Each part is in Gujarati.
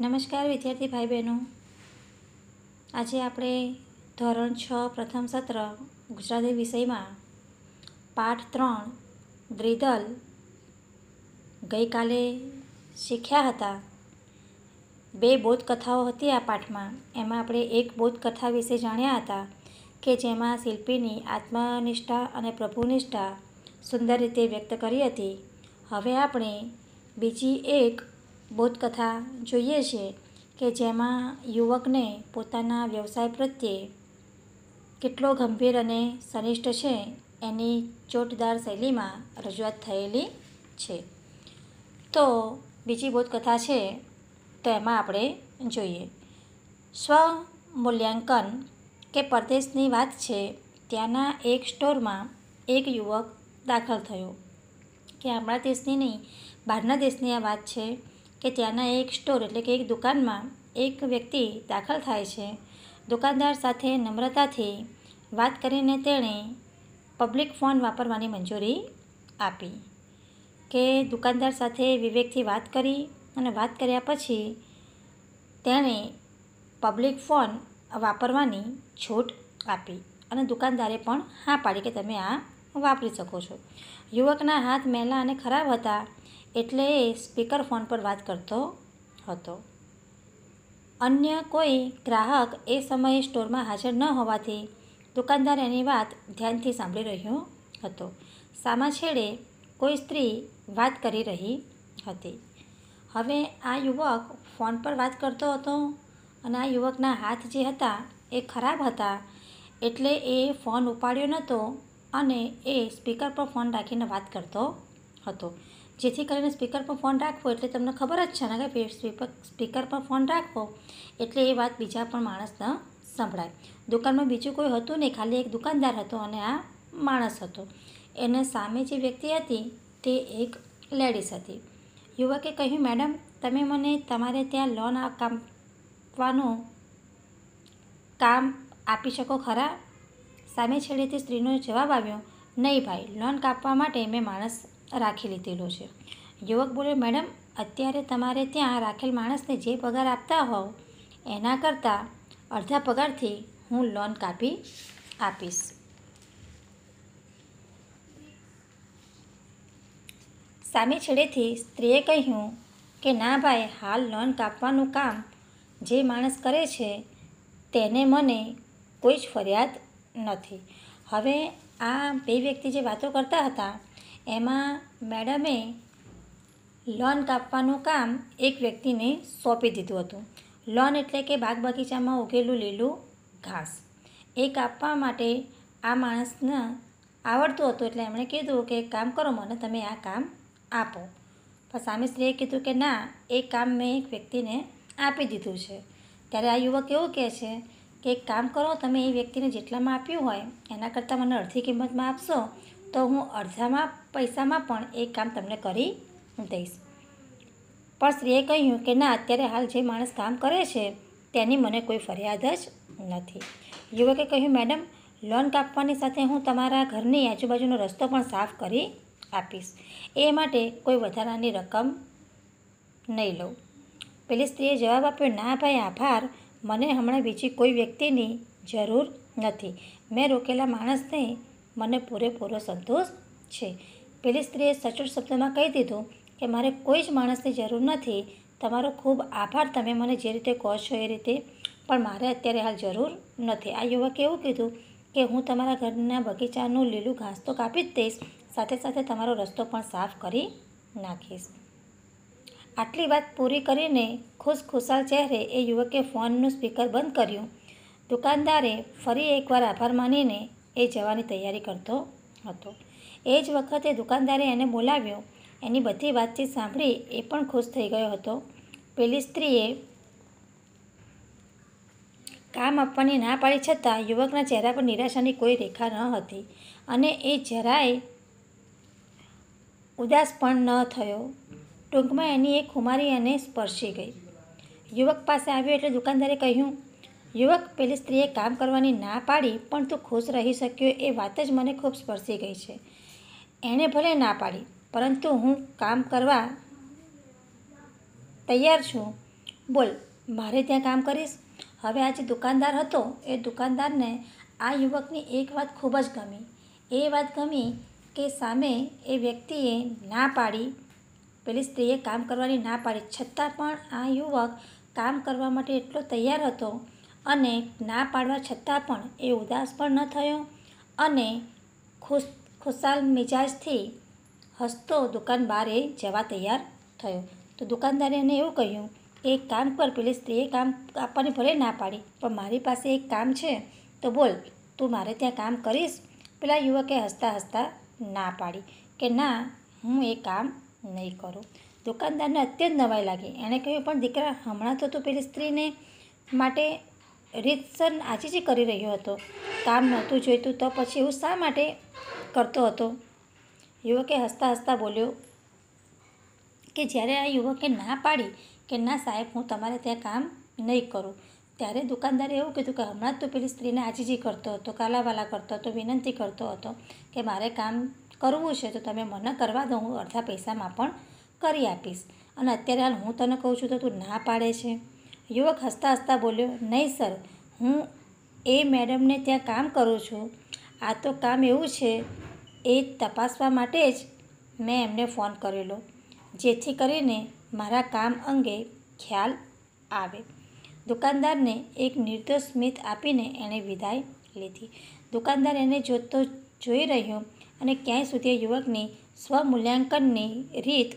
નમસ્કાર, વિદ્યાર્થી ભાઈ બહેનો આજે આપણે ધોરણ છ, પ્રથમ સત્ર, ગુજરાતી વિષયમાં પાઠ ત્રણ દ્વિદલ ગઈકાલે શીખ્યા હતા. બે બોધકથાઓ હતી આ પાઠમાં. એમાં આપણે એક બોધકથા વિશે જાણ્યા હતા કે જેમાં શિલ્પીની આત્મનિષ્ઠા અને પ્રભુનિષ્ઠા સુંદર રીતે વ્યક્ત કરી હતી. હવે આપણે બીજી એક બોધકથા જોઈએ છે કે જેમાં યુવકને પોતાના વ્યવસાય પ્રત્યે કેટલો ગંભીર અને સનિષ્ઠ છે એની ચોટદાર શૈલીમાં રજૂઆત થયેલી છે. તો બીજી બોધકથા છે તો એમાં આપણે જોઈએ. સ્વ મૂલ્યાંકન કે પરદેશની વાત છે ત્યાંના એક સ્ટોરમાં એક યુવક દાખલ થયો. કે આપણા દેશની નહીં, બહારના દેશની આ વાત છે. કે ત્યાંના એક સ્ટોર એટલે કે એક દુકાનમાં એક વ્યક્તિ દાખલ થાય છે. દુકાનદાર સાથે નમ્રતાથી વાત કરીને તેણે પબ્લિક ફોન વાપરવાની મંજૂરી આપી. કે દુકાનદાર સાથે વિવેકથી વાત કરી અને વાત કર્યા પછી તેણે પબ્લિક ફોન વાપરવાની છૂટ આપી અને દુકાનદારે પણ હા પાડી કે તમે આ વાપરી શકો છો. યુવકના હાથ મેલા અને ખરાબ હતા. એટલે એ સ્પીકર ફોન પર વાત કરતો હતો. અન્ય કોઈ ગ્રાહક એ સમયે સ્ટોરમાં હાજર ન હોવાથી દુકાનદાર એની વાત ધ્યાનથી સાંભળી રહ્યો હતો. સામા છેડે કોઈ સ્ત્રી વાત કરી રહી હતી. હવે આ યુવક ફોન પર વાત કરતો હતો અને આ યુવકના હાથ જે હતા એ ખરાબ હતા એટલે એ ફોન ઉપાડ્યો નહોતો અને એ સ્પીકર પર ફોન રાખીને વાત કરતો હતો. જેથી કરીને સ્પીકર પર ફોન રાખવો એટલે તમને ખબર જ છે ને કે સ્પીકર પર ફોન રાખવો એટલે એ વાત બીજા પણ માણસને સંભળાય. દુકાનમાં બીજું કોઈ હતું નહીં, ખાલી એક દુકાનદાર હતો અને આ માણસ હતો. એને સામે જે વ્યક્તિ હતી તે એક લેડીઝ હતી. યુવકે કહ્યું, મેડમ, તમે મને તમારે ત્યાં લોન કાપવાનું કામ આપી શકો ખરા? સામે છેડેથી સ્ત્રીનો જવાબ આવ્યો, નહીં ભાઈ લોન કાપવા માટે મેં માણસ રાખી લીધેલો છે. યુવક બોલ્યો મેડમ, અત્યારે તમારે ત્યાં રાખેલ માણસને જે પગાર આપતા હોવ, એના કરતાં અડધા પગારથી હું લોન કાપી આપીશ. સામે છેડેથી સ્ત્રીએ કહ્યું કે, ના ભાઈ, હાલ લોન કાપવાનું કામ જે માણસ કરે છે, તેને મને કોઈ જ ફરિયાદ નથી. હવે આ બે વ્યક્તિ જે વાતો કરતા હતા એમાં મેડમે લોન કાપવાનું કામ એક વ્યક્તિને સોંપી દીધું હતું. લોન એટલે કે બાગ બગીચામાં ઉગેલું લીલું ઘાસ. એ કાપવા માટે આ માણસને આવડતું હતું એટલે એમણે કીધું કે, કામ કરો મને, તમે આ કામ આપો. પણ સામે સ્ત્રીએ કીધું કે, ના, એ કામ મેં એક વ્યક્તિને આપી દીધું છે. ત્યારે આ યુવક એવું કહે છે કે, એક કામ કરો, તમે એ વ્યક્તિને જેટલામાં આપ્યું હોય, એના કરતાં મને અડધી કિંમતમાં આપશો તો હું અડધામાં પૈસામાં પણ એ કામ તમને કરી દઈશ. પણ સ્ત્રીએ કહ્યું કે ના, અત્યારે હાલ જે માણસ કામ કરે છે, તેની મને કોઈ ફરિયાદ જ નથી. યુવકે કહ્યું, મેડમ, લોન કાપવાની સાથે હું તમારા ઘરની આજુબાજુનો રસ્તો પણ સાફ કરી આપીશ. એ માટે કોઈ વધારાની રકમ નહીં લઉં. પેલી સ્ત્રીએ જવાબ આપ્યો, ના ભાઈ, આભાર. મને હમણાં બીજી કોઈ વ્યક્તિની જરૂર નથી. મેં રોકેલા માણસને મને પૂરેપૂરો સંતોષ છે. પેલી સ્ત્રીએ સચોટ શબ્દમાં કહી દીધું કે, મારે કોઈ જ માણસની જરૂર નથી. તમારો ખૂબ આભાર તમે મને જે રીતે કહો છો એ રીતે. પણ મારે અત્યારે હાલ જરૂર નથી. આ યુવકે એવું કીધું કે, હું તમારા ઘરના બગીચાનું લીલું ઘાસ તો કાપી જ દઈશ. સાથે સાથે તમારો રસ્તો પણ સાફ કરી નાખીશ. આટલી વાત પૂરી કરીને ખુશ ખુશાલ ચહેરે એ યુવકે ફોનનું સ્પીકર બંધ કર્યું. દુકાનદારે ફરી એકવાર આભાર માનીને એ જવાની તૈયારી કરતો હતો. એ જ વખતે દુકાનદારે એને બોલાવ્યો. એની બધી વાતચીત સાંભળી એ પણ ખુશ થઈ ગયો હતો. પેલી સ્ત્રીએ કામ આપવાની ના પાડી છતાં યુવકના ચહેરા પર નિરાશાની કોઈ રેખા ન હતી અને એ જરાય ઉદાસ પણ ન થયો. ટૂંકમાં એની એક ખુમારી એને સ્પર્શી ગઈ. યુવક પાસે આવ્યો એટલે દુકાનદારે કહ્યું યુવક પેલી સ્ત્રીએ કામ કરવાની ના પાડી, પણ તું ખુશ રહી શક્યો એ વાત જ મને ખૂબ સ્પર્શી ગઈ છે. એણે ભલે ના પાડી, પરંતુ હું કામ કરવા તૈયાર છું. બોલ, મારે ત્યાં કામ કરીશ? હવે આ જે દુકાનદાર હતો, એ દુકાનદારને આ યુવકની એક વાત ખૂબ જ ગમી. એ વાત ગમી કે સામે એ વ્યક્તિએ ના પાડી, પેલી સ્ત્રીએ કામ કરવાની ના પાડી. છતાં પણ આ યુવક કામ કરવા માટે એટલો તૈયાર હતો અને ના પાડવા છતાં પણ એ ઉદાસ પણ ન થયો અને ખુશ, ખુશાલ મિજાજથી હસતો દુકાન બહાર એ જવા તૈયાર થયો. તો દુકાનદારે એને એવું કહ્યું કે એક કામ કર પેલી સ્ત્રીએ કામ આપવાની ભલે ના પાડી, પણ મારી પાસે એક કામ છે. તો બોલ, તું મારે ત્યાં કામ કરીશ? પેલા યુવકે હસતા હસતા ના પાડી કે, ના, હું એ કામ નહીં કરું. દુકાનદારને અત્યંત નવાઈ લાગી. એણે કહ્યું, પણ દીકરા, હમણાં તો તું પેલી સ્ત્રીને માટે રીતસર આજીજી કરી રહ્યો હતો. કામ નહોતું જોઈતું તો પછી એવું શા માટે કરતો હતો? યુવકે હસતા હસતા બોલ્યો, કે જ્યારે આ યુવકે ના પાડી કે ના સાહેબ, હું તમારે ત્યાં કામ નહીં કરું. ત્યારે દુકાનદારે એવું કીધું કે હમણાં જ તો પેલી સ્ત્રીને આજીજી કરતો હતો, કાલાવાલા કરતો હતો, વિનંતી કરતો હતો કે મારે કામ કરવું છે તો તમે મને કરવા દો, હું અડધા પૈસામાં પણ કરી આપીશ. અને અત્યારે હાલ હું તને કહું છું તો તું ના પાડે છે. યુવક હસતા હસતા બોલ્યો, નહીં સર, હું એ મેડમને ત્યાં કામ કરું છું. આ તો કામ એવું છે, એ તપાસવા માટે જ મેં એમને ફોન કરેલો, જેથી કરીને મારા કામ અંગે ખ્યાલ આવે. દુકાનદારને એક નિર્દોષ સ્મિત આપીને એણે વિદાય લીધી. દુકાનદાર એને જોતો જોઈ રહ્યો અને ક્યાંય સુધી યુવકની સ્વમૂલ્યાંકનની રીત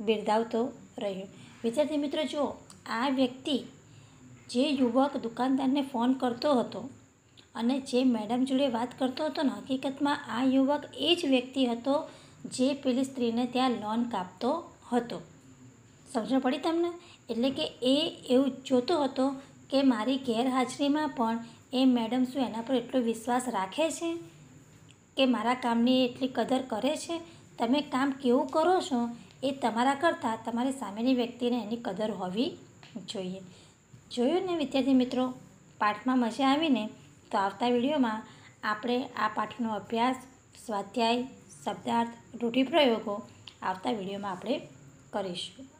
બિરદાવતો રહ્યો. વિદ્યાર્થી મિત્રો, જુઓ આ વ્યક્તિ જે યુવક દુકાનદારને ફોન કરતો હતો અને જે મેડમ જોડે વાત કરતો હતો ને, હકીકતમાં આ યુવક એ જ વ્યક્તિ હતો જે પેલી સ્ત્રીને ત્યાં લોન કાપતો હતો. સમજણ પડી તમને? એટલે કે એ એવું જોતો હતો કે મારી ગેરહાજરીમાં પણ એ મેડમ શું એના પર એટલો વિશ્વાસ રાખે છે? કે મારા કામની એટલી કદર કરે છે? તમે કામ કેવું કરો છો? એ તમારા કરતાં તમારી સામેની વ્યક્તિને એની કદર હોવી જોઈએ. જોયું ને વિદ્યાર્થી મિત્રો? પાઠમાં મજા આવીને તો આવતા વિડીયોમાં આપણે આ પાઠનો અભ્યાસ, સ્વાધ્યાય, શબ્દાર્થ, રૂઢિપ્રયોગો આવતા વિડીયોમાં આપણે કરીશું.